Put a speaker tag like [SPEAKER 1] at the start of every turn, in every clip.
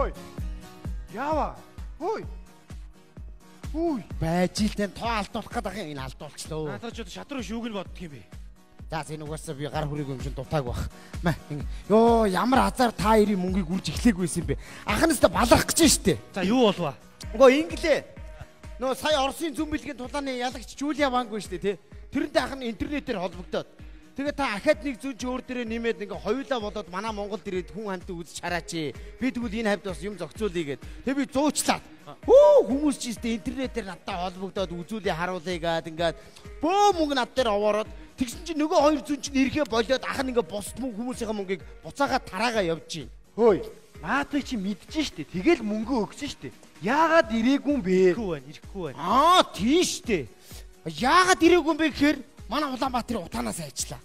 [SPEAKER 1] Ой. Яава. Ой. Үй.
[SPEAKER 2] Байж л тань тоо алдуулах гэдэг энэ алдуулчлаа.
[SPEAKER 3] Надад ч шатруу шүүг нь боддөг юм бэ.
[SPEAKER 2] За энэ угаасаа би гар хүрээгүй юм шин дутааг бах. Мэ ёо ямар азар та хоёрын мөнгийг үрж эхлэегүй юм бэ? Анханаас та балах гэж штэ.
[SPEAKER 3] За юу болов?
[SPEAKER 2] Үгүй инглээ. Нөө сая Оросын зүн бэлгийн тулааны ялагч Жулия Ванг байна штэ тий. Тэрнтэй ах нь интернетээр холбогдоод. Тэгээ та ахаад нэг зүн чи өөр дээрээ нэмээд ингээ хоёулаа болоод манай Монголд ирээд хүн хантай үзэж хараач. Би тэгвэл энэ хавьд бас юм зохицуулъя гэд. Тэгээ би зуучлаад. Хөө хүмүүс ч ихтэй интернетээр надтай холбогдоод үзүүлээ харуулъя гад ингээд бөө мөнгө над дээр овоороод тэгсэн чи нөгөө хоёр зүн чинь ирэхээ болоод ах нь ингээ бусд мөнгө хүмүүсийн мөнгийг буцаагаа тараагаа явж гин.
[SPEAKER 1] Хөөе. Наадыг чи мэдчихэж штэ. Тэгэл мөнгө өгсөн штэ. Яагаад ирээгүй юм бэ?
[SPEAKER 3] Ирэхгүй байна, ирэхгүй байна.
[SPEAKER 2] Аа тийм штэ. Яагаад ирээгүй юм бэ гэхээр манай Улаанбаатарын утаанаас айчлаа.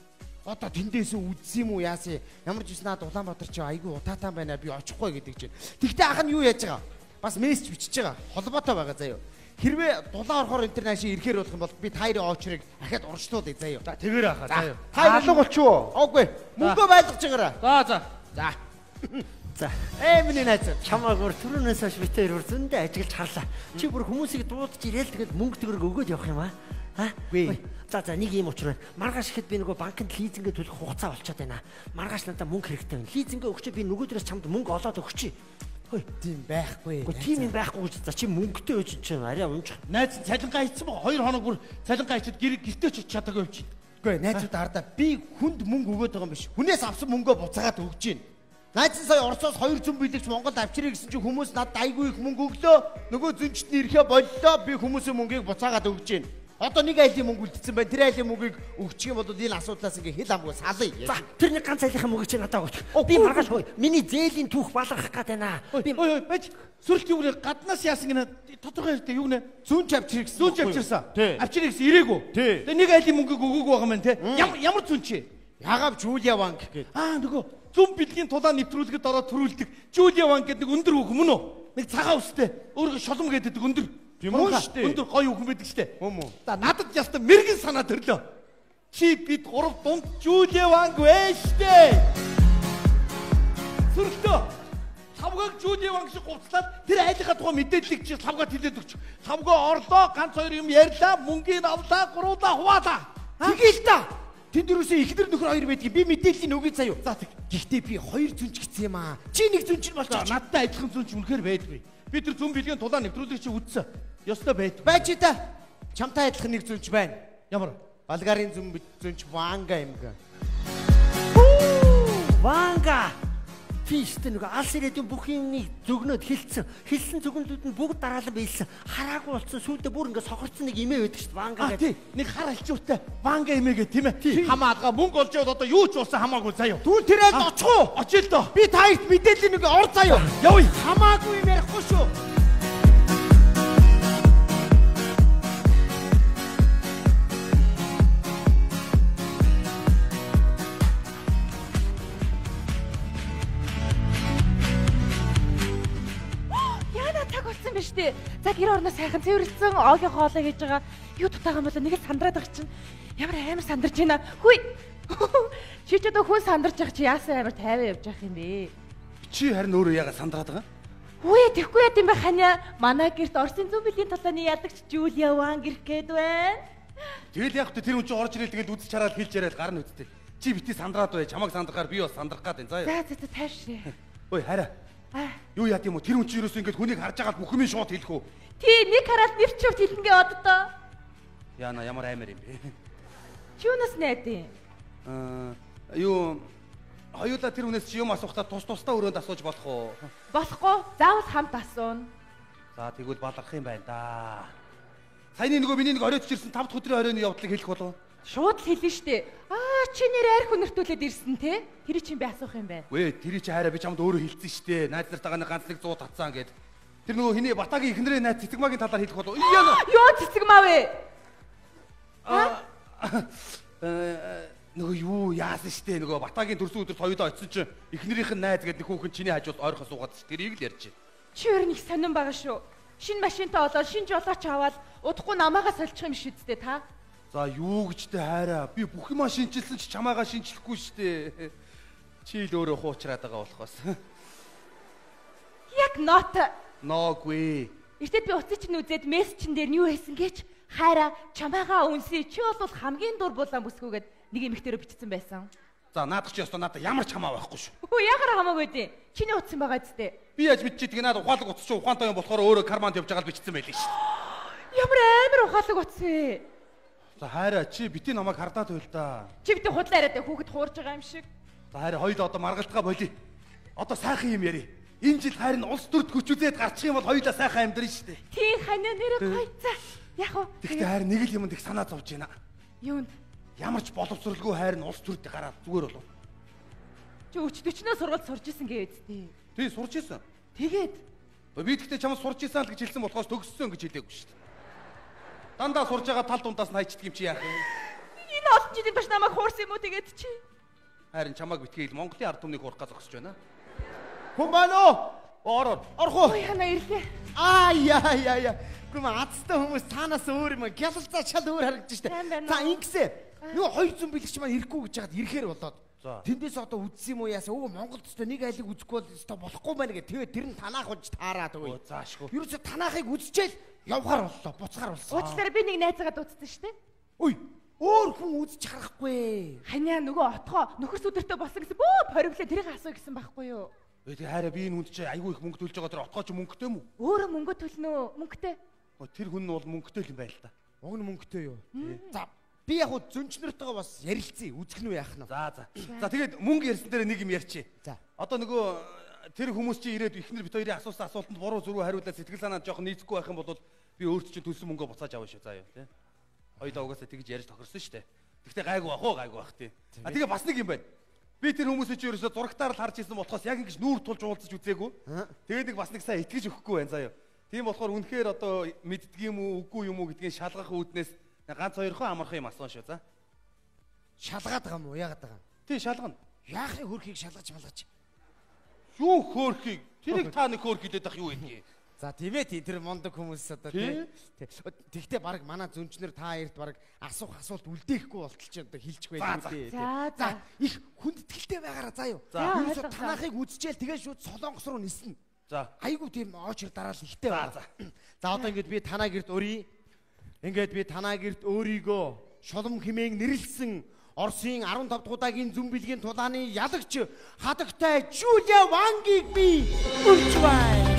[SPEAKER 2] Одоо тэндээс үдсэн юм уу яасан ямар ч юм наад Улаанбаатар чи айгүй утаатан байна би очихгүй гэдэг чинь. Тэгтээ ах нь юу яаж байгаа? Бас мессеж бичиж байгаа. Холбоотой байгаа заяа. Хэрвээ дулаан орохоор интернэшн ирэхээр болох юм бол би таарийн оочрыг ахаад урагшлуулъя заяа.
[SPEAKER 3] За тэгэр ахаа.
[SPEAKER 2] Та
[SPEAKER 1] Алга болчихоо.
[SPEAKER 2] Окей. Мөнгөө байлгаж байгаараа.
[SPEAKER 3] За за.
[SPEAKER 2] За.
[SPEAKER 4] За.
[SPEAKER 2] Ээ миний найз.
[SPEAKER 4] Чамаагаар түрүүнээс хойш бит хоёр зөндөө ажиглаж харлаа. Чи бүр хүмүүсийг дуудаж ирээл тэгээд мөнгө төгрөг өгөөд явах юм аа? Аа?
[SPEAKER 2] Үгүй.
[SPEAKER 4] За за нэг юм учраа. Маргааш ихэд би нөгөө банкнд лизингээ төлөх хугацаа болчиход байна. Маргааш надад мөнгө хэрэгтэй байна. Лизингээ өгчөө би нөгөөдрөөс чамд мөнгө олоод өгчий. Хөөе.
[SPEAKER 2] Тийм байхгүй.
[SPEAKER 4] Гэхдээ тийм юм байхгүй гэж за чи мөнгөтэй өж чинь арай унжих.
[SPEAKER 3] Найз цалингаа хийсэн баг 2 хоног бүр цалингаа хийчихэд гэр гэртээ ч чадаагүй явчих.
[SPEAKER 2] Үгүй найзууд ардаа би хүнд мөнгө өгөөд байгаа юм биш. Хүнээс авсан мөнгөө буцаагаад өгч гин. Найз сая Оросоос 200 билэгч Монголд авчирэй гэсэн чинь хүмүүс надад айгүй их мөнгө өглөө. Нөгөө зүнчт нь ирэхэ боллоо. Би хүмүүсийн мөнгийг буцаагаад өгч гин. Одоо нэг айлын мөнгө үлдсэн байна. Тэр айлын мөнгийг өгчих юм бол энэ асуудлаас ингээ хэл амгүй салъя.
[SPEAKER 4] За тэр нэг ганц айлынхаа мөнгө чи надад өгч. Би маргааш хөөе. Миний зээлийн түүх балархах гээд байна.
[SPEAKER 3] Би ой ой бач сүрэлт юу нэ гаднаас яасан гинэ тодорхой хэрэгтэй юу нэ
[SPEAKER 2] Зүүн авчир гэсэн.
[SPEAKER 3] зүүн авчирсан.
[SPEAKER 2] Тий.
[SPEAKER 3] Авчир гэсэн ирээгүй. Тэгээ нэг айлын мөнгөг өгөөгүй байгаа мэн те. Ямар ямар зүүн чи?
[SPEAKER 2] Ягав Жулия Ванг гэдэг.
[SPEAKER 3] Аа нөгөө зүүн бэлгийн тулаа нэвтрүүлэхэд ороод төрүүлдэг Жулия Ван гэдэг нэг өндөр хүүхэн мөн үү? Нэг цагаан үстэй. Өөрөө шолом гэдэг өндөр. Мөн
[SPEAKER 2] штэ.
[SPEAKER 3] Өндөр гоё хүүхэн байдаг штэ.
[SPEAKER 2] Мөн мөн.
[SPEAKER 3] За надад яста мэрэгэн санаа төрлөө. Чи бид гурав дунд Жулия Ванг вэ штэ. Сүрэлтөө. Лавгаг Жулия Ванг шиг гуцлаад тэр айлынхаа тухай мэдээллийг чи лавгаад хэлээд өгч. Лавгаа орлоо ганц хоёр юм ярьлаа, мөнгөний авлаа, гуруулаа хуваалаа.
[SPEAKER 2] Тэгэл та. Тэнд юусэн ихнэр нөхөр хоёр байдгийг би мэдээллийн өгье заяа. За тэг. Гэхдээ би хоёр зүнч гэсэн юм аа. Чи нэг зүнч нь болчих.
[SPEAKER 3] надтай адилхан зүйл ч үнэхээр байдгүй. Би тэр зүн билгийн тулаа нэвтрүүлэг чи үдсэн. Ёстой байд.
[SPEAKER 2] Байж та. Чамтай адилхан нэг зүнч байна.
[SPEAKER 3] Ямар?
[SPEAKER 2] Болгарын зүн зүнч Ванга юм гээ.
[SPEAKER 4] Ванга. Фиштэй нөгөө алс ирээдүйн бүх юмыг зөгнөөд хилцсэн. Хилсэн зөгнөдүүд нь бүгд дараалан биелсэн. Хараагүй болсон сүйдээ бүр ингээ сохорцсон нэг имээ байдаг шүү дээ. Ванга гэдэг.
[SPEAKER 3] нэг хар алчуутай ванга эмээгээ тийм ээ. Хамаадгаа мөнгө олж яваад одоо юу ч болсон хамаагүй заяа.
[SPEAKER 2] Түл тэрээд очих уу?
[SPEAKER 3] Очил доо.
[SPEAKER 2] Би та хоёрт мэдээллийн нэг ор заяа.
[SPEAKER 3] Явъя.
[SPEAKER 2] Хамаагүй юм ярихгүй шүү.
[SPEAKER 5] За гэр орноо сайхан цэвэрлсэн оогийн хоолоо хийж байгаа. Юу дутаагаа болоо нэг л сандраад байгаа чинь. Ямар амар сандарч байна. Хүй. Чи ч одоо хүн сандарч байгаа чи яасан амар тайван явж явах юм бэ?
[SPEAKER 1] Чи харин өөрөө яга сандраад байгаа?
[SPEAKER 5] Үе тэгхгүй яд юм бэ ханя. Манай гэрт Орсын зүүн билийн талааны ялагч Жулия Ван гэрх гээд байна.
[SPEAKER 1] Тэгэл яг хөтэ тэр хүн чи орж ирэл тэгэл үдс чараад хэлж яриад гарна үсттэй. Чи бити сандраад бай. Чамаг сандрахаар би бас сандрах гад байна. За
[SPEAKER 5] за за тайвшрээ.
[SPEAKER 1] Ой хараа. Юу яд юм уу? Тэр хүн чи ерөөсөө ингэж хүнийг харж агаад бүх юм шууд хэлэх үү?
[SPEAKER 5] Тий нэг хараад нэр чивт хэлнгээ оддоо.
[SPEAKER 1] Яна ямар аймаар юм бэ?
[SPEAKER 5] Чи юунаас найдын?
[SPEAKER 1] Аа юу хоёулаа тэр хүнээс чи юм асуухтаа тус тусдаа өрөөнд асууж болох уу?
[SPEAKER 5] Болохгүй. Заавал хамт асууна.
[SPEAKER 1] За тэгвэл баларх юм байна да. Саяны нөгөө миний нэг оройтч ирсэн 5 дахь өдрийн оройн явдлыг хэлэх болов.
[SPEAKER 5] Шууд л хэлнэ штэ. Аа чи нэр арх өнөртүүлээд ирсэн те. Тэр чинь би асуух юм байна.
[SPEAKER 1] Вэ тэр чи хайраа би чамд өөрөө хэлсэн штэ. Найз нартайгаа нэг ганц нэг 100 татсан гэд. Тэр нөгөө хиний Батагийн ихнэрээ найз цэцэгмагийн талаар хэлэх болов. Яна.
[SPEAKER 5] Юу цэцэг маа вэ?
[SPEAKER 1] Э, нөгөө юу яасан штэ нөгөө Батагийн төрсөн өдөрт хоёулаа очисон чинь ихнэрийнх нь найз гэдэг нэг хүүхэн чиний хажууд ойрхон суугаад ш. Тэрийг л ярьж байна.
[SPEAKER 5] Чи өөр нэг сонирн байгаа шүү. Шинэ машинтай олоод шинэ жолооч аваад удахгүй намаагаа соличих юм шиг үсттэй та.
[SPEAKER 1] За юу гэж тэ хайраа. Би бүх юмаа шинжилсэн ч чамаагаа шинжлэхгүй штэ. Чи л өөрөө хуучраад байгаа болохоос.
[SPEAKER 5] Яг note.
[SPEAKER 1] Ноогүй.
[SPEAKER 5] Эртэд би утас чинь үзээд мессежн дээр нь юу хэлсэн гэж хайра чамаагаа үнсээ чи бол хамгийн дур булан бүсгүйгээд нэг эмэгтэйрөө бичсэн байсан.
[SPEAKER 1] За наадах чи ёстой надад ямар ч хамаа байхгүй шүү.
[SPEAKER 5] Хөө ягаар хамаагүй дээ. Чиний утсан байгаа зү.
[SPEAKER 1] Би яаж мэдчихэдэг надад ухаалаг утас чи ухаантай юм болохоор өөрөө карманд явж байгаа л бичсэн байлээ шүү.
[SPEAKER 5] Ямар амар ухаалаг утас вэ?
[SPEAKER 1] За хайраа чи бити намайг хардаад байл да.
[SPEAKER 5] Чи битээ худлаа яриад хүүхэд хуурж байгаа юм шиг.
[SPEAKER 1] За хайраа хоёул одоо маргалтгаа болий. Одоо сайхан юм яри. Энэ жил хайр нь улс төрд хүчүзээд гарчих юм бол хоёулаа сайхан амьдрын шүү дээ.
[SPEAKER 5] Тий ханиа нэрээ гойцаа. Яг уу.
[SPEAKER 1] Гэхдээ хайр нэг л юмд их санаа зовж байна.
[SPEAKER 5] Юунд?
[SPEAKER 1] Ямар ч боловсралгүй хайр нь улс төрд гараад зүгээр болов.
[SPEAKER 5] Чи өч төчнөө сургалт сурж исэн гээ үсттэй.
[SPEAKER 1] Тий сурч исэн.
[SPEAKER 5] Тэгээд
[SPEAKER 1] Би тэгтээ чамд сурч исэн л гэж хэлсэн болохоос төгссөн гэж хэлээгүй шүү дээ. Дандаа сурж байгаа тал дундаас нь хайчдаг юм чи яах вэ?
[SPEAKER 5] энэ олон жилийн турш намайг хуурсан юм уу тэгээд чи?
[SPEAKER 1] Харин чамайг битгээл Монголын ард түмнийг хуурах гэж зогсож байна.
[SPEAKER 2] Хүн байна уу?
[SPEAKER 1] Ороо.
[SPEAKER 2] Орох уу?
[SPEAKER 5] Ой хана ирлээ.
[SPEAKER 2] Аа яа яа яа. Гүм азтай хүмүүс цаанаас өөр юм гялалцаа шал өөр харагдаж штэ. За ингэсэ. Нөгөө 200 бэлгч маань ирэхгүй гэж яагаад ирэхээр болоод. Тэндээс одоо үзсэн юм уу яасан? Өө Монголд ч нэг айлыг үзэхгүй бол өстой болохгүй байна гэ. Тэгээ тэр нь танаах унж таараад өгөө.
[SPEAKER 1] заашгүй.
[SPEAKER 2] Ерөөсө танаахыг үзчихэл явхаар боллоо. Буцгаар болсон.
[SPEAKER 5] Уучлаарай би нэг найзаагаа дуудсан шүү дээ.
[SPEAKER 2] Үй. Өөр хүн үзэж харахгүй.
[SPEAKER 5] Ханиа нөгөө отгоо нөхөр сүдэртэй болсон гэсэн бөө поривлээ тэрийг асуу гэсэн байхгүй юу?
[SPEAKER 1] Ээ тэгээ хайраа би энэ хүнд чи айгүй их мөнгө төлж байгаа тэр отгоо чи мөнгөтэй юм уу?
[SPEAKER 5] Өөрөө мөнгө төлнө мөнгөтэй.
[SPEAKER 1] Оо, Тэр хүн нь бол мөнгөтэй л юм байл та.
[SPEAKER 2] Уг нь мөнгөтэй юу? За би яг хуу зөнчнөртэйгээ бас ярилцъя. Үзэх нь үү яах нь.
[SPEAKER 1] За за. За тэгээд мөнгө ярьсан дээр нэг юм ярьчих.
[SPEAKER 2] За.
[SPEAKER 1] Одоо нөгөө тэр хүмүүс чи ирээд ихнэр бит хоёрын асуусан асуултанд буруу зүрүү хариулаад сэтгэл санаа жоохон нийцэхгүй байх юм бол би өөрт чинь төлсөн мөнгөө буцааж авна шүү заа юу тий. Хоёулаа угаасаа тэгж ярьж тохирсон шүү дээ. Гэхдээ гайгүй бах уу гайгүй бах тий. А тэгээ бас нэг юм байна. Би тэр хүмүүсийг чи ерөөсө зурагтаар л харж ирсэн болохоос яг ингэж нүүр тулж уулзаж үзээгүй. Тэгээд нэг бас нэг сайн итгэж өгөхгүй байна заа юу. Тийм болохоор үнэхээр одоо мэддэг юм уу үгүй юм уу гэдгийг шалгах үүднээс ганц хоёрхан амархан юм асуун шүү за.
[SPEAKER 2] Шалгаад байгаа юм уу? Яагаад байгаа юм?
[SPEAKER 1] Тий шалгана.
[SPEAKER 2] Яахын хөрхийг шалгаж малгаж.
[SPEAKER 1] Юу хөөрхийг тэрийг та нэг хөөрх хэлээд ах юу вэ?
[SPEAKER 2] За тийм ээ тий тэр мондөг хүмүүс одоо
[SPEAKER 1] Тий.
[SPEAKER 2] тий. Тэгтээ баг манай зөнчнөр та хоёрт баг асуух асуулт үлдээхгүй болтол чи одоо хилчих байдаг
[SPEAKER 1] За,
[SPEAKER 2] тий.
[SPEAKER 5] За,
[SPEAKER 2] их хүндэтгэлтэй байгаараа заа юу.
[SPEAKER 1] За.
[SPEAKER 2] Танахыг үзчихэл тэгээ шууд солонгос руу ниснэ.
[SPEAKER 1] За.
[SPEAKER 2] Айгу тийм очор дараал ихтэй
[SPEAKER 1] За,
[SPEAKER 2] байна. За одоо ингэж би танаа гэрд өрий. Ингээд би танаа гэрд өөрийгөө шулам химээн нэрлсэн Оросын 15 дахь удаагийн зүн бэлгийн тулааны ялагч хадагтай Жулия Вангийг би өрч бай.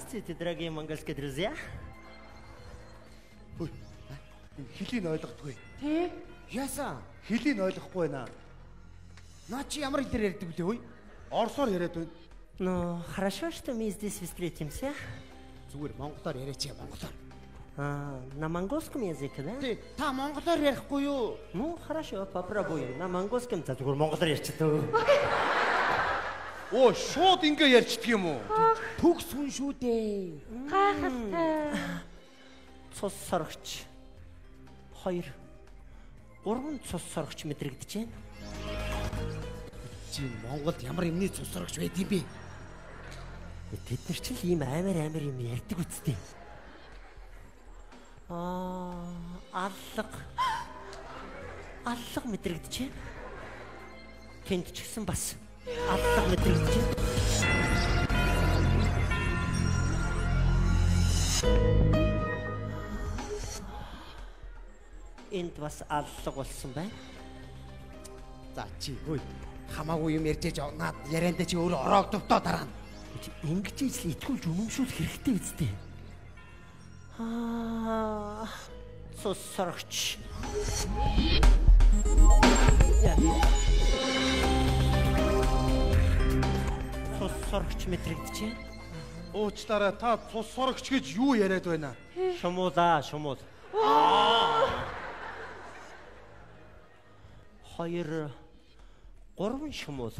[SPEAKER 4] Здравствуйте, дорогие монгольские друзья.
[SPEAKER 1] Хөөе. Хэлийг ойлгохгүй.
[SPEAKER 5] Тэ?
[SPEAKER 2] Яасан?
[SPEAKER 1] Хэлийг ойлгохгүй байна.
[SPEAKER 2] Наа чи ямар хэл дээр ярьдаг вүлээ хөөе?
[SPEAKER 1] Орсоор яриад байна.
[SPEAKER 4] Ну, хорошо, что мы здесь встретимся.
[SPEAKER 2] Зүгээр монголоор яриач яа монголоор.
[SPEAKER 4] А, на монгольском языке, да?
[SPEAKER 2] Тий, та монголоор ярихгүй юу?
[SPEAKER 4] Ну, хорошо, попробуем. На монгольском за зүгээр монголоор ярьчихдаг.
[SPEAKER 1] Оо, шууд ингээ ярьчдаг юм уу?
[SPEAKER 2] Төгс хүн шүү дээ.
[SPEAKER 5] Гайхалтай.
[SPEAKER 4] Цус сорогч. Хоёр. Гурван цус сорогч мэдрэгдэж байна.
[SPEAKER 2] Чи Монголд ямар юмны цусрагч байд юм бэ?
[SPEAKER 4] Тэд нар ч л ийм амар амар юм ярьдаг үсттэй. Аа, аллаг. Аллаг мэдрэгдэж байна. Тэнд ч гэсэн бас аллаг мэдрэгдэж байна. Энд бас аллаг болсон байна.
[SPEAKER 2] За чи хөөе. Хамаагүй юм ярьж яж наад яриандаа чи өөрөө ороогдовдоо дараа.
[SPEAKER 4] Чи ингэж ижил итгүүлж үнэмшүүлэх хэрэгтэй үстэй. Аа, цус сорогч. Яа. Цус сорогч мэдрэгдэж байна.
[SPEAKER 1] Уучлаарай та цус сорогч гэж юу яриад байна?
[SPEAKER 4] Шумуулаа, шумуул. Хоёр гурван шумуул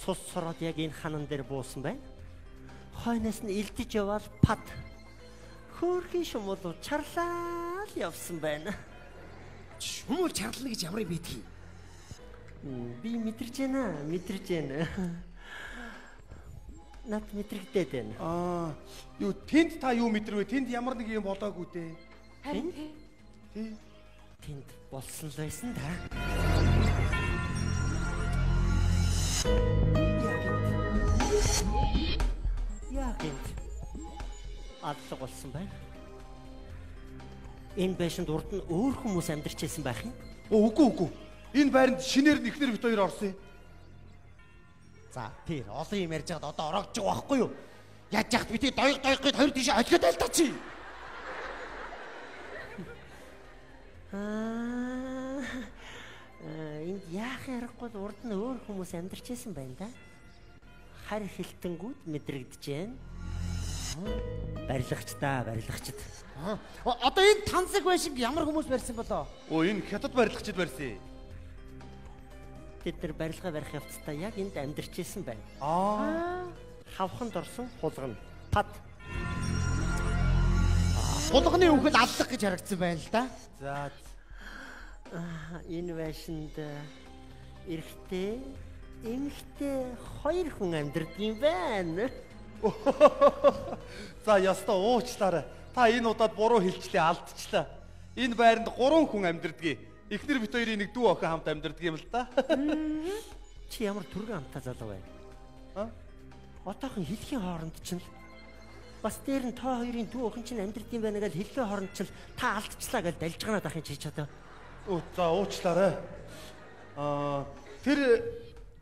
[SPEAKER 4] цус сороод яг энэ ханан дээр буусан байна. Хойноос нь илдэж яваад пад хөөрхөн шумуул чарлаа л явсан байна.
[SPEAKER 2] Хүмүүр чарлна гэж ямар юм бэ?
[SPEAKER 4] М, Би мэдэрч байна, мэдэрч байна. Над мэдрэгдээд байна.
[SPEAKER 1] Аа, юу тэнд та юу мэдэрвэ? Тэнд ямар нэг юм болоогүй дээ.
[SPEAKER 5] Харин тий.
[SPEAKER 4] Тэнд болсон л байсан да. Яг энд аллаг болсон байна. Энэ байшинд урд нь өөр хүмүүс амьдарч байсан байх юм.
[SPEAKER 1] Оо, үгүй үгүй. Энэ байранд шинээр нь ихнэр бит хоёр орсон юм.
[SPEAKER 2] За тэр олон юм ярьж байгаад одоо ороогч байгаа байхгүй юу? Яаж яхад бити доёг доёг гээд хоёр тийш олиход айлтаа чи.
[SPEAKER 4] Аа энд яах ярахгүй л урд нь өөр хүмүүс амьдарч байсан байна да. Хар хилтэнгүүд мэдрэгдэж байна. Барилгач та, барилгачд.
[SPEAKER 2] Одоо энэ тансаг байшинг ямар хүмүүс барьсан болоо?
[SPEAKER 1] Оо, энэ хятад барилгачд барьсан.
[SPEAKER 4] Бид нар барилга барих явцдаа яг энд амьдарч байсан байна.
[SPEAKER 1] Аа.
[SPEAKER 4] Хавханд орсон хулгана. Пад.
[SPEAKER 2] Хулганы үхэл аллах гэж харагдсан байна л да.
[SPEAKER 1] За.
[SPEAKER 4] Энэ байшинд э, эрэгтэй, эмэгтэй хоёр хүн амьдардаг юм байна.
[SPEAKER 1] За, ястаа уучлаарай. Та энэ удаад буруу хэлчлээ, алдчихлаа. Энэ байранд гурван хүн амьдэрдэг. Ихнэр бит хоёрын нэг дүү охин хамт амьдэрдэг юм л да.
[SPEAKER 4] Чи ямар түргэн амтаа залуу байна?
[SPEAKER 1] А?
[SPEAKER 4] Отоохон хэлхийн хооронд чинь л бас дээр нь та хоёрын дүү охин чинь амьдрд юм байна гэж хэлхийн хооронд чинь та алдчихлаа гэж дальж ганаад ахын чи чадаа.
[SPEAKER 1] Оо, за уучлаарай. Аа, тэр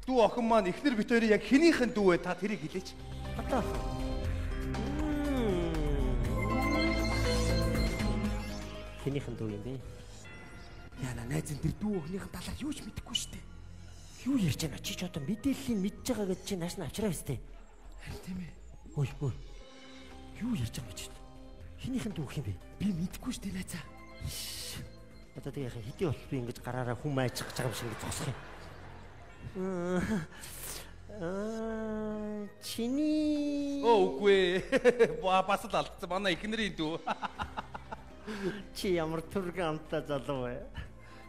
[SPEAKER 1] дүү охин маань ихнэр бит хоёрын яг хинийхэн дүү вэ? Та тэрийг хэлээч.
[SPEAKER 4] Одоо. Хинийхэн дүү юм бэ?
[SPEAKER 2] Яна найз энэ тэр дүү өхнийхэн талаар юу ч мэдэхгүй шүү дээ.
[SPEAKER 4] Юу ярьж байна? Чи ч одоо мэдээллийг мэдж байгаа гэж чи нааш нь авчраа өстэй.
[SPEAKER 2] Харин тийм ээ.
[SPEAKER 4] Ой, ой. Юу ярьж байгаа гэж? Хинийхэн дүү юм бэ?
[SPEAKER 2] Би мэдэхгүй шүү дээ найзаа.
[SPEAKER 4] Одоо тэгээ яхаа хэдий бол би ингэж гараараа хүм айчих гэж байгаа юм шиг ингэ зогсох юм. Аа чиний
[SPEAKER 1] Оо, үгүй ээ. Ба- Бас л алдсан. Манай ихнэрийн дүү.
[SPEAKER 4] чи ямар түргэн амтаа залуу вэ?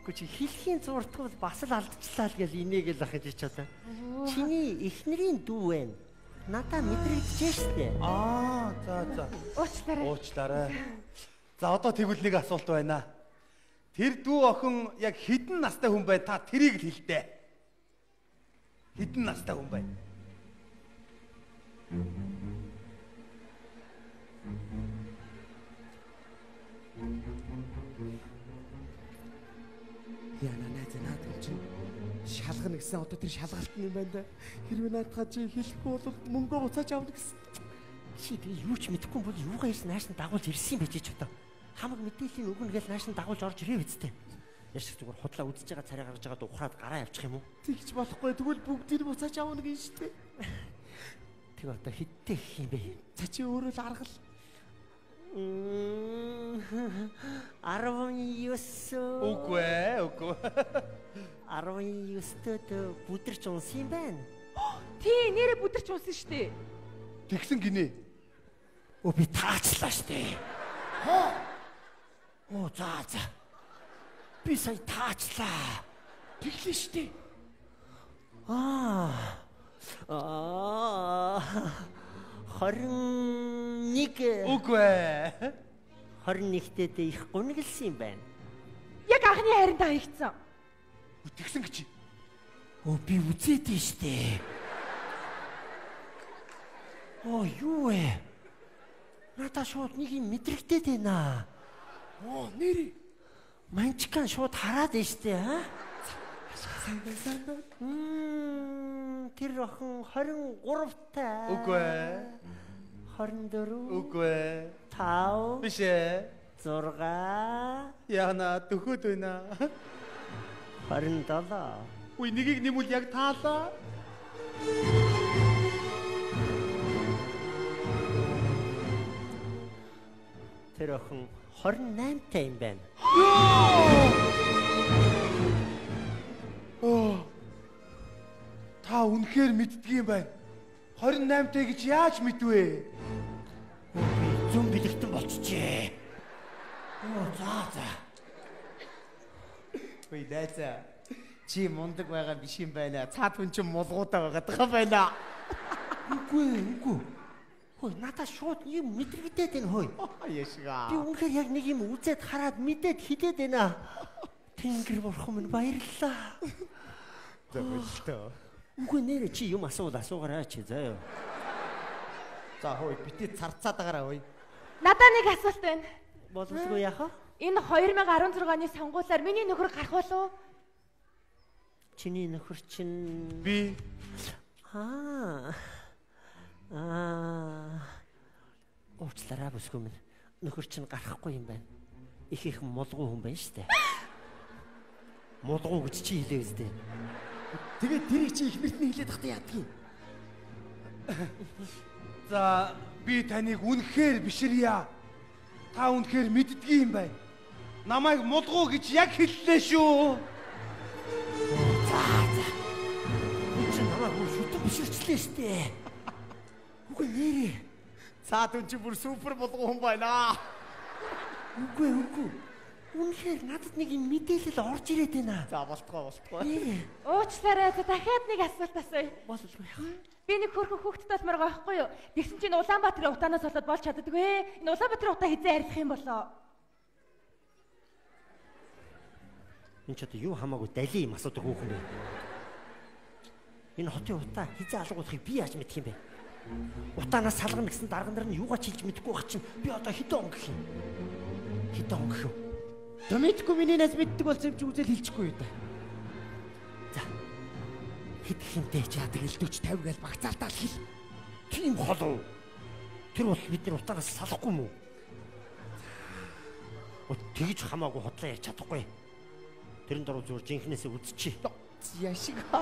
[SPEAKER 4] Гү чи хэлхийн зуртгал бас л алдчихлаа л гэл инег л ахиж чадаа. Чиний эхнэрийн дүү байна. Надаа мэдрэгдэж штэ.
[SPEAKER 1] Аа, за за.
[SPEAKER 5] Уучлаарай.
[SPEAKER 1] Уучлаарай. За одоо тэгвэл нэг асуулт байна. Тэр дүү охин яг хідэн настай хүн бай та тэрийг л хэлдэ. Хідэн настай хүн бай.
[SPEAKER 2] Яна шалгана гэсэн одоо тэр шалгалт юм байна да. Хэрвээ наадхаа чи хэлэхгүй бол мөнгө буцааж авна гэсэн.
[SPEAKER 4] Чи би юу ч мэдэхгүй бол юугаа ирсэн нааш нь дагуулж ирсэн юм байж ч одоо. Хамаг мэдээллийн өгнө гэж нааш нь дагуулж орж ирээ үсттэй. Яш зүгээр худлаа үзэж байгаа царай гаргаж байгаа ухраад гараа явчих юм уу?
[SPEAKER 2] Тэгж болохгүй тэгвэл бүгдийг буцааж авна гэж шүү дээ.
[SPEAKER 4] Тэг одоо хиттэй гэх юм бэ?
[SPEAKER 2] За чи өөрөө л аргал.
[SPEAKER 4] Арван юусо.
[SPEAKER 1] Үгүй ээ, үгүй.
[SPEAKER 4] Арван юустэд бүдэрч унсан юм байна.
[SPEAKER 5] Тий, нэрэ бүдэрч унсан штэ.
[SPEAKER 1] Тэгсэн гинэ.
[SPEAKER 4] Оо би таачлаа штэ. Оо за за. Би сая таачлаа.
[SPEAKER 2] Тэглээ шүү дээ.
[SPEAKER 4] Аа. Аа. 21
[SPEAKER 1] Үгүй ээ.
[SPEAKER 4] 21-тэд их гуниглсан юм байна.
[SPEAKER 5] Яг анхны хайранд хаягдсан.
[SPEAKER 1] Тэгсэн гэж.
[SPEAKER 4] Оо би үзээд нь штэ. Оо юу вэ? Надаа шууд нэг юм мэдрэгдээд байна.
[SPEAKER 2] Оо нэрээ.
[SPEAKER 4] Манчкан шууд хараад нь штэ аа. Мм тэр охин 23 таа.
[SPEAKER 1] Үгүй ээ.
[SPEAKER 4] 24
[SPEAKER 1] Үгүй ээ.
[SPEAKER 4] 5
[SPEAKER 1] Биш ээ.
[SPEAKER 4] 6
[SPEAKER 1] Яна төхөд байна.
[SPEAKER 4] 27
[SPEAKER 1] Үгүй нэгийг нэмвэл яг таалаа.
[SPEAKER 4] тэр охин 28 та юм байна.
[SPEAKER 1] Оо. Та үнэхээр мэддгийм байна. 28 тэй гэж яаж мэдвэ?
[SPEAKER 4] Зүн бэлэгтэн болчихжээ. Оо за за.
[SPEAKER 2] Ой найзаа. Чи мундаг байгаа биш юм байна. Цаад хүн чинь мулгуудаа байгаа даа байна.
[SPEAKER 4] Үгүй үгүй. Хөөе надаа шууд юм мэдрэгдээд байна хөөе.
[SPEAKER 2] Яшгаа.
[SPEAKER 4] Би үнэхээр яг нэг юм үзээд хараад мэдээд хидээд байна. Тэнгэр бурхан минь баярлалаа.
[SPEAKER 2] Зөвлөлтөө.
[SPEAKER 4] Үгүй нэрэ чи юм асуувал асуугаарай чи заяа.
[SPEAKER 2] За хөөе бити царцаад байгаараа хөөе.
[SPEAKER 5] Надаа нэг асуулт байна.
[SPEAKER 4] Боловсгүй яхаа?
[SPEAKER 5] Энэ 2016 оны сонгуулиар миний нөхөр гарах болов уу?
[SPEAKER 4] Чиний нөхөр чинь
[SPEAKER 2] Би
[SPEAKER 4] Аа. Аа. Уучлаарай бүсгүй минь. Нөхөр чинь гарахгүй юм байна. Их их мулгуу хүн байна штэ. Мулгуу гэж чи хэлээ үстэй.
[SPEAKER 2] тэгээд тэрийг чи их мэртний хэлээд тахта яадгийг.
[SPEAKER 1] За би таныг үнэхээр биширья. Та үнэхээр мэддгий юм байна. Намайг мулгуу гэж яг хэллээ шүү.
[SPEAKER 4] Энд чинь намайг бүр шүтэн биширчлээ штэ. Үгүй нэрээ.
[SPEAKER 2] Цаад хүн чи бүр супер болгоо хүн байна.
[SPEAKER 4] Үгүй үгүй. Үнэхээр надад нэг юм мэдээлэл орж ирээд байна.
[SPEAKER 2] За болтгоо болтгоо.
[SPEAKER 5] Уучлаарай за дахиад нэг асуулт асууя.
[SPEAKER 4] Боловсгүй яхаа.
[SPEAKER 5] Би нэг хөрхөн хүүхдэд болмоор байгаа байхгүй юу? Тэгсэн чинь Улаанбаатарын утаанаас болоод болж чаддаггүй. Энэ Улаанбаатарын утаа хизээ арилах юм болоо.
[SPEAKER 4] Энд ч одоо юу хамаагүй дали юм асуудаг хүүхэн бэ. Энэ хотын утаа хизээ алгуулахыг би яаж мэдх юм бэ? Утаанаас салгана гэсэн дарга нар нь юугаа чилж мэдэхгүй байх чинь би одоо хэдэн он гэх юм? Хэдэн он гэх юм?
[SPEAKER 2] Томитгүй миний нас мэддэг болсон юм чи үзэл хэлчихгүй юу та.
[SPEAKER 4] За. Хэд хинтэй ч яадаг элдвч 50 гээл багцаалтаа л хэл. Тийм холов. Тэр бол бид нар утаараас салахгүй мүү? Тэгж хамаагүй хотлоо ярьж чадахгүй. Тэрэн дөрөв зүгээр жинхнээсээ үзчихье.
[SPEAKER 2] Яшгаа.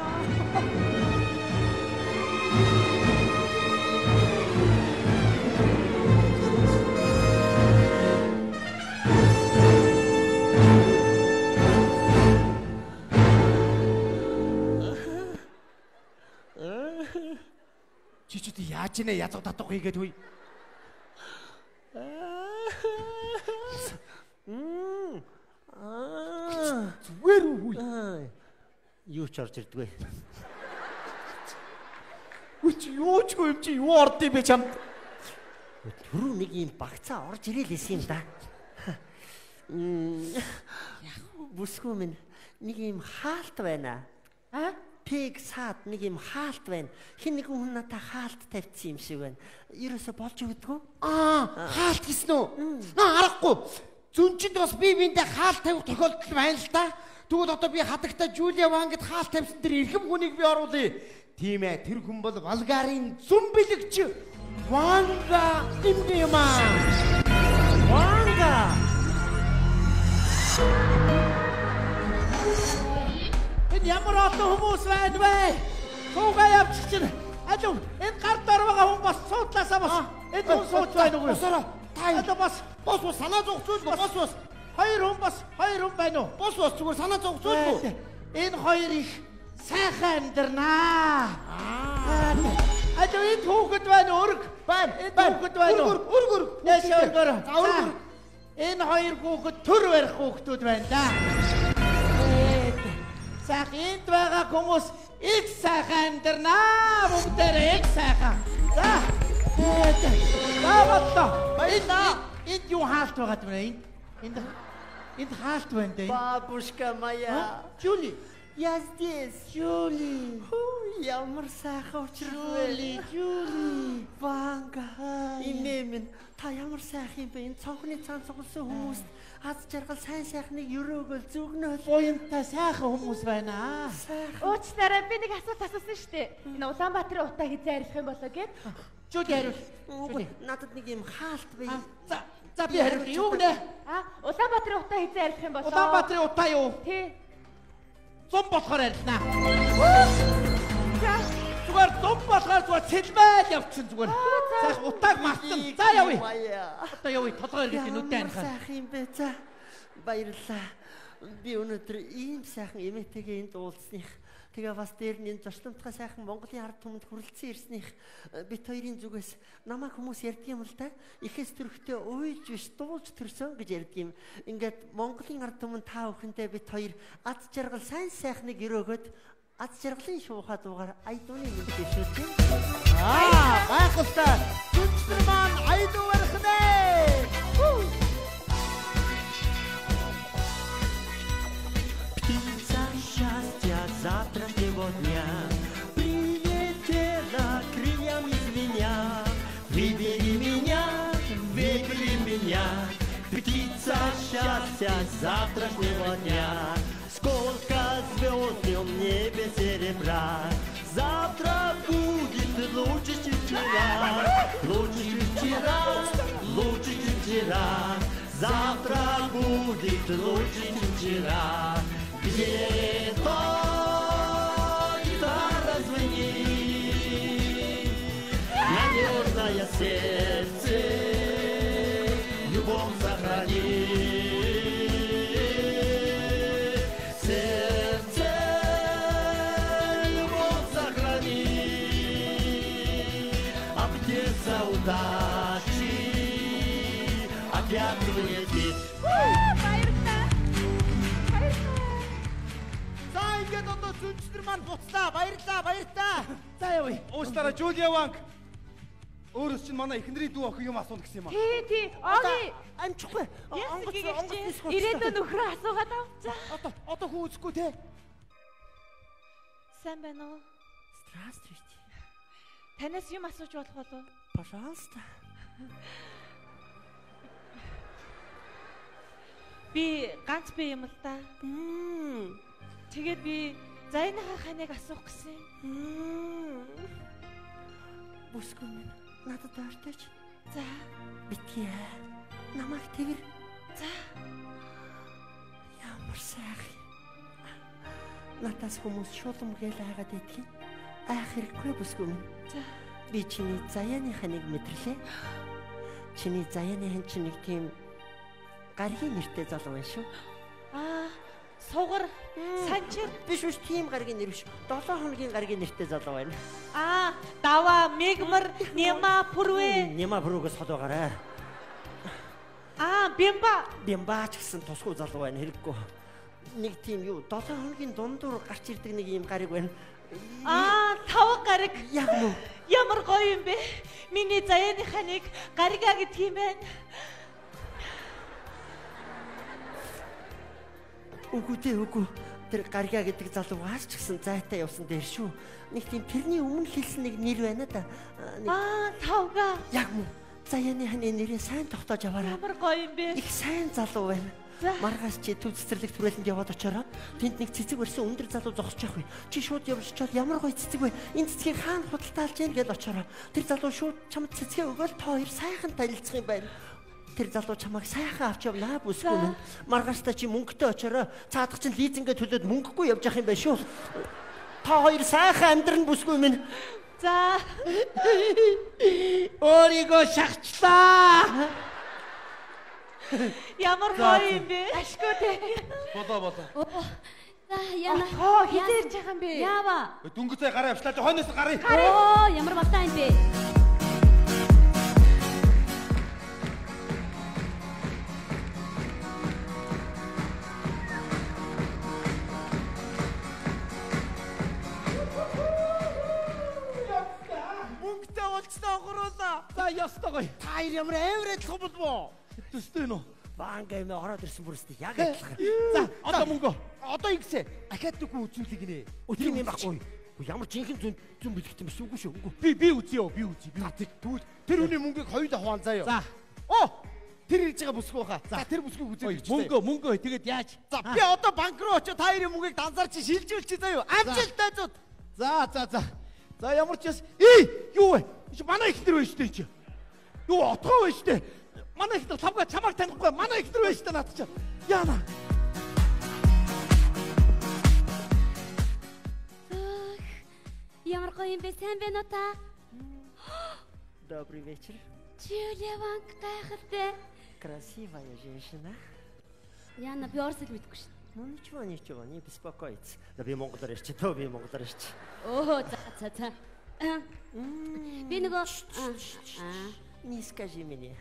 [SPEAKER 2] Чи ч үгүй яаж нэ язуу татах хийгээд хүй.
[SPEAKER 4] Мм. Аа.
[SPEAKER 2] Зүгээр.
[SPEAKER 4] Аа. Юу ч орж ирдгүй.
[SPEAKER 2] Үгүй чи юу ч юм чи юу орд юм бэ чамд?
[SPEAKER 4] Түрүү нэг юм багцаа орж ирээл байсан юм да. Мм. Бүсгүй минь нэг юм хаалт байна.
[SPEAKER 5] Аа?
[SPEAKER 4] Пиг саад нэг юм хаалт байна. Хин нэгэн хүн надад хаалт тавьчихсан юм шиг байна. Ерөөсө болж өгдөгөө.
[SPEAKER 2] Аа, хаалт гисэн үү? Аа, аргагүй. Зүнчинд бас би биэндээ хаалт тавих тохиолдол байна л да. Тэгвэл одоо би хадагта Жулия Вангд хаалт тавьсан тэр эрхэм хүнийг би оруулъя. Тийм ээ, тэр хүн бол Болгарын зүн бэлэгч Ванга юм аа.
[SPEAKER 4] Ванга.
[SPEAKER 6] Энэ ямар олон хүмүүс байна вэ? Суугаа явчих чинь. Алуу энэ гар дор байгаа хүн бас суудлаасаа бас энэ хүн уу?
[SPEAKER 2] Босороо. Та
[SPEAKER 6] Алуу бас
[SPEAKER 2] бос бос санаа зовх зүйлгүй бос бос.
[SPEAKER 6] хоёр хүн бас хоёр хүн байна уу?
[SPEAKER 2] Бос бос зүгээр санаа зовх зүйлгүй.
[SPEAKER 6] Энэ хоёр их сайхан амьдрнаа. Аа. Алуу энэ хүүхэд байна өрг.
[SPEAKER 2] Байна.
[SPEAKER 6] Энэ хүүхэд байна уу?
[SPEAKER 2] Өргөр өргөр.
[SPEAKER 6] Яш өргөр.
[SPEAKER 2] За өргөр.
[SPEAKER 6] Энэ хоёр хүүхэд төр барих хүүхдүүд байна да. Сах энд байгаа хүмүүс их сайхан амьдрнаа. Бүгдээрээ их сайхан. За. Эд. Баавалта. Баярлаа. Энд юу хаалт байгаа юм бэ? Энд. Энд хаалт байна дээ.
[SPEAKER 4] Бабушка моя.
[SPEAKER 6] Жули.
[SPEAKER 4] Я здесь.
[SPEAKER 6] Жули.
[SPEAKER 4] Ямар сайхан учрал
[SPEAKER 6] Жули, Жули.
[SPEAKER 4] Ванга. Инээ минь та ямар сайхан юм бэ? Энэ цонхны цаан цугласан хүмүүст аз жаргал сайн сайхныг өрөөгөл зүгнөөл.
[SPEAKER 6] Буянтай сайхан хүмүүс байна аа.
[SPEAKER 4] Сайхан.
[SPEAKER 5] Уучлаарай би нэг асуулт асуусан шүү дээ. Энэ Улаанбаатарын утаа хизээ арилах юм болоо гэд.
[SPEAKER 6] Жули хариул.
[SPEAKER 4] Үгүй надад нэг юм хаалт бай.
[SPEAKER 6] А, За, за би хариул. Юу гэнэ?
[SPEAKER 5] Аа, Улаанбаатарын утаа хизээ арилах юм болоо.
[SPEAKER 6] Улаанбаатарын утаа юу?
[SPEAKER 5] Тий.
[SPEAKER 6] Зам болохоор арилнаа. Зүгээр зам болохоор зүгээр цэлмэл явчихсан зүгээр. Сайх утааг мартсан. За явъя. Одоо явъя. Толгой иргэд нүдэн
[SPEAKER 4] Ямар
[SPEAKER 6] анхаа.
[SPEAKER 4] сайхан юм бэ? За. Баярлалаа. Би өнөөдөр ийм сайхан эмээтэйгээ энд уулзсных. Тэгээ бас дээр нь энэ зочломтгой сайхан Монголын ард түмэнд хүрэлцэн ирсних бит хоёрын зүгээс намайг хүмүүс ярьдаг юм л да. Ихэс төрхтөө уйлж биш дуулж төрсөн гэж ярьдаг юм. Ингээд Монголын ард түмэнд та бүхэндээ бит хоёр ад жаргал сайн сайхныг өрөөгөөд ад жаргалын шуухаа дуугаар айдууны мэд дэвшүүлж байна.
[SPEAKER 2] Аа, гайхалтай. Түнчтэр маань айдуу барихнэ.
[SPEAKER 4] Птица счастья завтрашнего дня. Сколько звезд в небе серебра. Завтра будет лучше, чем вчера. Лучше, чем вчера, лучше, чем вчера. Завтра будет лучше, чем вчера. Где-то гитара звенит. Надежное сердце
[SPEAKER 2] зүнчтэр маань буцлаа. Баярлаа, баярлаа.
[SPEAKER 3] За явъя.
[SPEAKER 1] Уучлаарай Жулия Ванг. Өөрөөс чинь манай эхнэрийн дүү охин юм асууна гэсэн юм аа.
[SPEAKER 5] Тий, тий. Оги.
[SPEAKER 4] амжихгүй
[SPEAKER 5] Яс гэгч ирээдүйн нөхрөө асуугаад авчаа.
[SPEAKER 2] Одоо одоо хүү үзэхгүй те.
[SPEAKER 5] Сайн байна уу?
[SPEAKER 4] Здравствуйте.
[SPEAKER 5] Танаас юм асууж болох болов уу?
[SPEAKER 4] Пожалуйста.
[SPEAKER 5] Би ганц би юм л да.
[SPEAKER 4] Мм.
[SPEAKER 5] Тэгээд би Зайныхаа ханыг асуух гэсэн.
[SPEAKER 4] Бүсгүй минь надад ойртойч.
[SPEAKER 5] За,
[SPEAKER 4] Битгий. Намайг тэрвэр
[SPEAKER 5] за.
[SPEAKER 4] ямар сайхан. Надаас хүмүүс шулам гээл айгаад идэх юм. Айх хэрэггүй бүсгүй минь.
[SPEAKER 5] За.
[SPEAKER 4] Би чиний заяаны ханыг мэдэрлээ. Чиний заяаны хан чинь нэг тийм гаргийн нэртэй залуу байна шүү.
[SPEAKER 5] Аа, сугар, санчир.
[SPEAKER 4] Биш биш тийм гаргийн нэр биш. 7 хоногийн гаргийн нэртэй залуу байна.
[SPEAKER 5] Аа, даваа, мегмар, нема, пүрвэ.
[SPEAKER 4] Няма бүрүүгээс хол байгаарай.
[SPEAKER 5] Аа, бимба.
[SPEAKER 4] Бямбаач гэсэн тусгай залуу байна хэрэггүй. Нэг тийм юу 7 хоногийн дундуур гарч ирдэг нэг юм гариг байна.
[SPEAKER 5] Аа, тав гариг.
[SPEAKER 4] Яг мөн.
[SPEAKER 5] Ямар гоё юм бэ? Миний заяаны ханыг гарига гэдэг юм байна.
[SPEAKER 4] Үгүй дээ үгүй. Тэр гаргаа гэдэг залуугаас ч гэсэн зайтай явсан дээр шүү. Нэг тийм тэрний өмнө хэлсэн нэг нэр байна да. Аа,
[SPEAKER 5] тавга.
[SPEAKER 4] яг мөн. Заяаны ханы нэрээ сайн тогтоож аваарай.
[SPEAKER 5] Ямар гоё юм бэ?
[SPEAKER 4] Их сайн залуу байна. Маргаас чи төв цэцэрлэг түрээлэнд яваад очороо. Тэнд нэг цэцэг барьсан өндөр залуу зогсож явах вэ. Чи шууд явж чад ямар гоё цэцэг вэ? Энэ цэцгийг хаана худалдаалж яах гэж очороо. Тэр залуу шууд чамд цэцгээ өгөөл та хоёр сайхан танилцах юм байна. Тэр залуу чамайг сайхан авч явнаа бүсгүй
[SPEAKER 5] За.
[SPEAKER 4] минь. Маргаастаа чи мөнгөтэй очороо. Цаадах чинь лизингээ төлөөд мөнгөгүй явж явах юм байна шүү. Та хоёр сайхан амьдран бүсгүй минь.
[SPEAKER 5] За.
[SPEAKER 3] Өөрийгөө шахчлаа.
[SPEAKER 5] Ямар гоё юм бэ? Ашгүй те.
[SPEAKER 1] Болоо болоо.
[SPEAKER 7] За яна.
[SPEAKER 5] Оо, хизээ ирж байгаа юм бэ?
[SPEAKER 7] Яава.
[SPEAKER 1] Дүнгийн гараа авчлаа. Хойноос гарыг.
[SPEAKER 7] Оо, ямар балтай юм бэ?
[SPEAKER 2] Хоёр ямар амар адилхан болов
[SPEAKER 3] Төстэй нөө.
[SPEAKER 4] Банк юм ороод ирсэн бүрстэй яг адилхан.
[SPEAKER 3] За одоо мөнгө.
[SPEAKER 2] Одоо ингэсэ. Ахаад үгүй үзүүлэг нэ.
[SPEAKER 4] Өтгий юм баггүй. Ямар жинхэнэ зүн зүн бэлгт юм биш үгүй шүү. Үгүй.
[SPEAKER 3] Би би үзье ёо, би үзье. Би.
[SPEAKER 2] Тэг түүл тэр хүний мөнгийг хоёулаа хуваан заяа.
[SPEAKER 3] За.
[SPEAKER 2] Оо! Тэр ирж байгаа бүсгүй хаа. За тэр бүсгүйг үзээд ирч.
[SPEAKER 3] Мөнгө мөнгө тэгээд яаж?
[SPEAKER 2] За би одоо банк руу очиж та хоёрын мөнгийг данзаар чи шилжүүлчих заяа. Амжилттай зуд.
[SPEAKER 3] За за за. За ямар ч яс. Ий, юу вэ? Чи манай ихнэр байж тээ чи. Юу отгоо байж тээ. Манай ихнэр тавга чамайг танихгүй. Манай ихнэр байж тээ наад чи. Яана.
[SPEAKER 7] Ямар гоё юм бэ? Сайн байна уу та?
[SPEAKER 4] Добрый вечер.
[SPEAKER 7] Жулия Ванг гайхалтай.
[SPEAKER 4] Красивая женщина.
[SPEAKER 7] Яна би орсыг мэдгүй шин.
[SPEAKER 4] Ну ничего, ничего, не беспокойтесь. Да би монголоор ярьчих. Төө би монголоор ярьчих.
[SPEAKER 7] Оо за за за. Би нөгөө аа
[SPEAKER 4] Не скажи мне.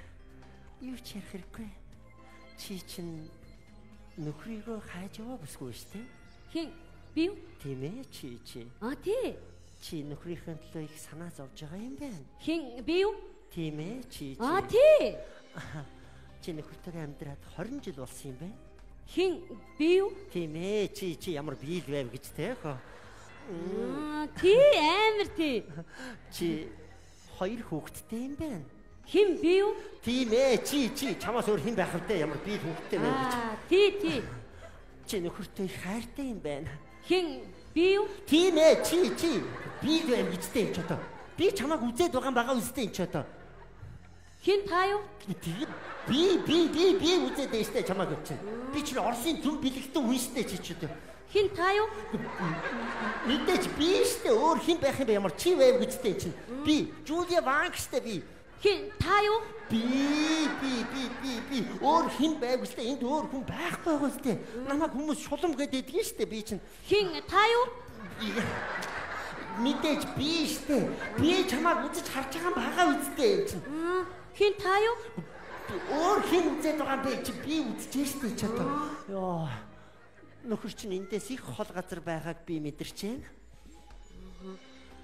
[SPEAKER 4] Юу ч ярих хэрэггүй. Чи чинь нөхрийгөө хайж яваа бүсгүй шүү дээ.
[SPEAKER 7] хин би юу?
[SPEAKER 4] Тийм ээ чи чи.
[SPEAKER 7] А тий.
[SPEAKER 4] Чи нөхрийнхөө төлөө их санаа зовж байгаа юм байна.
[SPEAKER 7] Хин би юу?
[SPEAKER 4] Тийм ээ чи чи.
[SPEAKER 7] А тий.
[SPEAKER 4] Чи нөхөртөө амьдраад 20 жил болсон юм байна.
[SPEAKER 7] Хин би юу?
[SPEAKER 4] Тийм ээ чи чи ямар биел байв гэж те хөө.
[SPEAKER 7] Аа тий амар тий.
[SPEAKER 4] Чи хоёр хүүхэдтэй юм байна.
[SPEAKER 7] Хин би юу?
[SPEAKER 4] Тийм ээ чи чи чамаас өөр хэн байх вэ ямар биел хүүхэдтэй байв гэж.
[SPEAKER 7] Аа тий тий.
[SPEAKER 4] Чи нөхөртөө их хайртай юм байна.
[SPEAKER 7] Хин би юу?
[SPEAKER 4] Тийм ээ чи чи биел байв гэжтэй юм ч одоо. Би чамайг үзээд байгаа юм байгаа үстэй юм ч одоо.
[SPEAKER 7] Хин та юу?
[SPEAKER 4] Тэгээд би би би би үзээд байжтэй чамайг үтсэн. Би ч Оросын түн бэлэгтэн хүн штэ чи ч одоо.
[SPEAKER 7] Хин та юу?
[SPEAKER 4] Мэдээж би штэ өөр хэн байх юм бэ ямар чи байв гэжтэй чинь. Би Жулия Ванг штэ би.
[SPEAKER 7] Хин та юу?
[SPEAKER 4] Би би би би би өөр хэн байв гэжтэй энд өөр хүн байхгүй байгаа штэ. Намайг хүмүүс шулам гэдэг идэгэн штэ би чинь.
[SPEAKER 7] Хин та юу?
[SPEAKER 4] Мэдээж би штэ. Би чамайг үзэж харж байгаа юм байгаа үстэй юм чинь.
[SPEAKER 7] Хин та юу?
[SPEAKER 4] Өөр хэн үзээд байгаа юм бэ чи би үзчихэж штэ ч одоо. Йоо. Нөхөр чинь эндээс их хол газар байгааг би мэдэрч байна.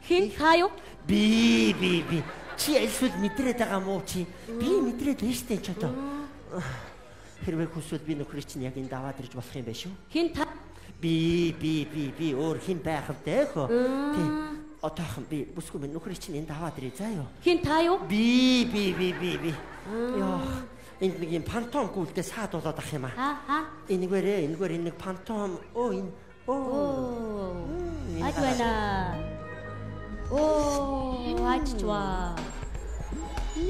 [SPEAKER 7] Хин та юу?
[SPEAKER 4] Би би би чи альсвал мэдрээд байгаа мó чи? Би мэдрээд байна штэ ч одоо. Хэрвээ хүсвэл би нөхрийг чинь яг энд аваад ирж болох юм байна шүү.
[SPEAKER 7] Хин та
[SPEAKER 4] Би би би би өөр хэн байх вэ хөө? Тий. Отоохон би бүсгүй минь нөхрийг чинь энд аваад ирээ заа юу.
[SPEAKER 7] хин та юу?
[SPEAKER 4] Би би би би би. Яа. Энд нэг юм пантом гүйлдээ саад болоод ах юм аа.
[SPEAKER 7] Аа аа.
[SPEAKER 4] Энэгээрээ энэгээр энэ нэг пантом оо энэ оо
[SPEAKER 7] Оо.
[SPEAKER 4] энэ
[SPEAKER 7] 오, 아주 좋아.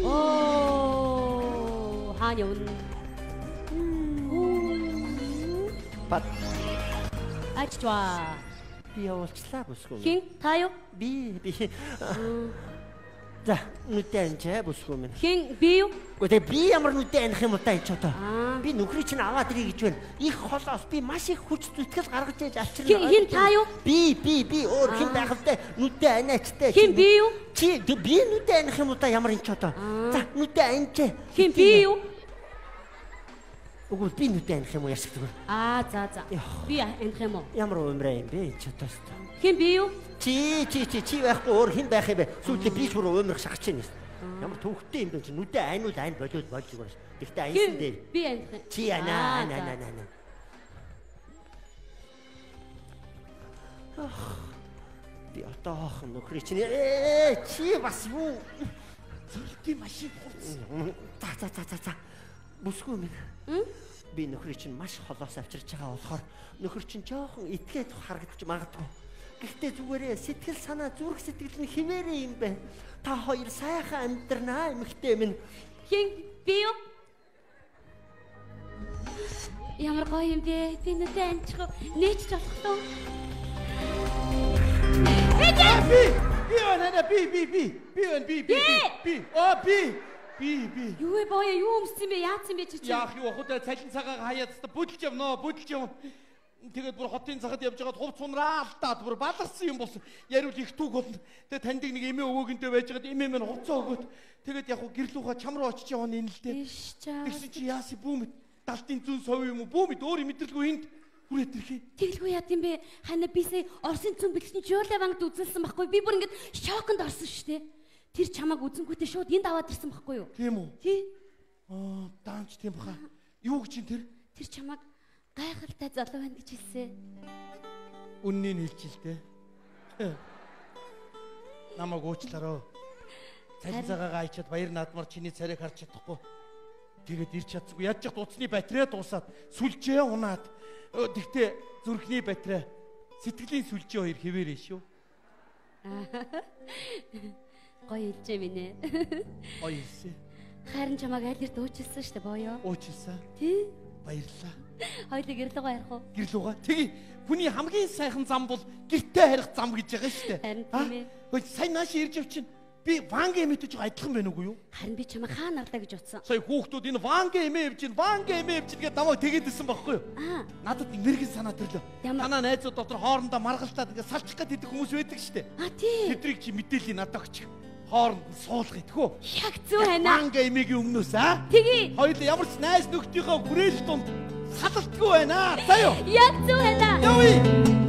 [SPEAKER 7] 오,
[SPEAKER 4] 한여운.
[SPEAKER 7] 밭. 아주 좋아.
[SPEAKER 4] 비어
[SPEAKER 7] 슬라브스고.
[SPEAKER 4] 킹 타요? 비 비. За нүдэн анчаа бүсгүй минь.
[SPEAKER 7] Хин би юу?
[SPEAKER 4] Гэхдээ би ямар нүдэн аних юм уу та энэ ч одоо. Би нөхрийг чинь аваад ирэй гэж байна. Их холоос би маш их хүч зүтгэл гаргаж яаж авчирна.
[SPEAKER 7] Хин хин та юу?
[SPEAKER 4] Би би би өөр хэн байх вэ? Нүдэн анаачтай.
[SPEAKER 7] Хин би юу?
[SPEAKER 4] Чи би нүдэн аних юм уу та ямар энэ ч одоо. За нүдэн анчаа.
[SPEAKER 7] Хин би юу?
[SPEAKER 4] Үгүй би нүдэн аних юм уу зүгээр.
[SPEAKER 7] Аа за за. Би амих юм уу?
[SPEAKER 4] Ямар умраа юм бэ энэ ч одоо.
[SPEAKER 7] Хин би юу?
[SPEAKER 4] Чи чи чи чи байхгүй өөр хэн байх юм бэ? Сүүлдээ би ч бүр уумрах шахаж чинь. Ямар төвхтэй юм бэ чи нүдэн айнуул айн болоод болж байгаа. Тэгтээ айсан
[SPEAKER 7] Хин
[SPEAKER 4] дээр.
[SPEAKER 7] би амих.
[SPEAKER 4] Чи ана ана ана ана. Ах. Би отоохон нөхрий чинь ээ чи бас юу
[SPEAKER 3] Зүрхтийн машин хурц.
[SPEAKER 4] За за за за за. Бүсгүй минь. Би нөхрий чинь маш холоос авчирч байгаа болохоор нөхөр чинь жоохон итгээд харагдаж магадгүй. Гэхдээ зүгээрээ сэтгэл санаа зүрх сэтгэл нь хിവэрэ юм байна. Та хоёр сайхан амьдрнаа эмэгтэй минь.
[SPEAKER 7] Хин би юу? Ямар гоё юм бэ? Би нүдэ анчих. Нээч болохгүй.
[SPEAKER 3] Би би байна би би би би байна би би би оо би би би
[SPEAKER 7] Юу вэ боё? Юу өмссөн бэ? Яатсан бэ чи чи?
[SPEAKER 1] Яах юу худаа цалин цагааг хаяад та бүдэлж явнаа бүдэлж явна. Тэгээд бүр хотын цагад явж байгаад хувц унраа алдаад бүр баларсан юм болсон. Яривал их түүх болно. Тэгээд таньдаг нэг эмээ өвөөгөнтэй байж байгаад эмээ минь хуцаа өгөөд тэгээд яг хуу гэрлүүхэ чам руу очиж явна энэ л дээ. Тэгсэн чи яаси бүүмэд далтын зүүн сов юм уу бүүмэд өөр мэдрэлгүй энд хүрээд ирэхээ.
[SPEAKER 7] Тэглгүй яа гэм бэ? Хана бисээ Оросын цүн бэлгчний Жуулаа бангад үзэлсэн байхгүй. Би бүр ингэж шоконд орсон шүү дээ. Тэр чамааг үзэнгүүтээ шууд энд аваад ирсэн байхгүй юу?
[SPEAKER 1] Тийм үү?
[SPEAKER 7] Тий.
[SPEAKER 1] Аа даамч тийм баха. Юу гэж ин тэр?
[SPEAKER 7] Тэр чамааг гайхалтай залуу байна гэж хэлсэн.
[SPEAKER 1] Үннийг хэлж ил дээ. Намайг уучлаарай. Цалин цагаагаа айчаад баяр наадмаар чиний царайг харж чадахгүй. Тэгээд ирч чадсгүй. Яаж ч утасны батарей дуусаад сүлжээ унаад. Тэгтээ зүрхний батарей сэтгэлийн сүлжээ хоёр хэвээрээ шүү.
[SPEAKER 7] Гоё хэлжээ минь ээ.
[SPEAKER 1] Гоё хэлсэн.
[SPEAKER 7] Харин чамаг аль эрт уучлсан шүү дээ боёо.
[SPEAKER 1] Уучлсан.
[SPEAKER 7] Тий.
[SPEAKER 1] Баярлалаа.
[SPEAKER 7] Хоёлыг гэрлүүгээ ярих уу?
[SPEAKER 1] Гэрлүүгээ. Тэгье. Хүний хамгийн сайхан зам бол гэртээ харих зам гэж байгаа шүү дээ.
[SPEAKER 7] Харин тийм ээ.
[SPEAKER 1] Хөөе сайн нааш ирж явчихна.
[SPEAKER 3] Би ванг эмээтэй жоо адилхан байна уу юу?
[SPEAKER 7] Харин би чамаа хаа наглаа гэж утсан.
[SPEAKER 3] Сая хүүхдүүд энэ ванг эмээ явж чинь, ванг эмээ явж чинь гэдэг намайг тэгээд ирсэн байхгүй юу?
[SPEAKER 7] Аа.
[SPEAKER 3] Надад мэрэгэн санаа төрлөө. Танаа найзууд дотор хоорондоо маргалтаад ингээд салчих гээд идэх хүмүүс байдаг шүү дээ.
[SPEAKER 7] Аа тий.
[SPEAKER 3] Тэдрийг чи мэдээллий надад өгчих хооронд нь суулгах идэх үү?
[SPEAKER 7] Яг зөв байна.
[SPEAKER 3] Манга эмигийн өмнөөс аа.
[SPEAKER 7] Тэгээ.
[SPEAKER 3] Хоёул ямар ч найз нөхдийнхөө хүрээлэл донд салалтгүй байна. Заяа.
[SPEAKER 7] Яг зөв байна.
[SPEAKER 3] Явъя.